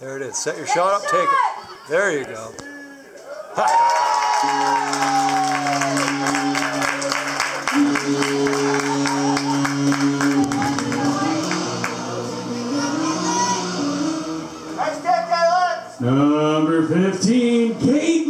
There it is. Set your shot up, take it. There you go. Number 15, Kate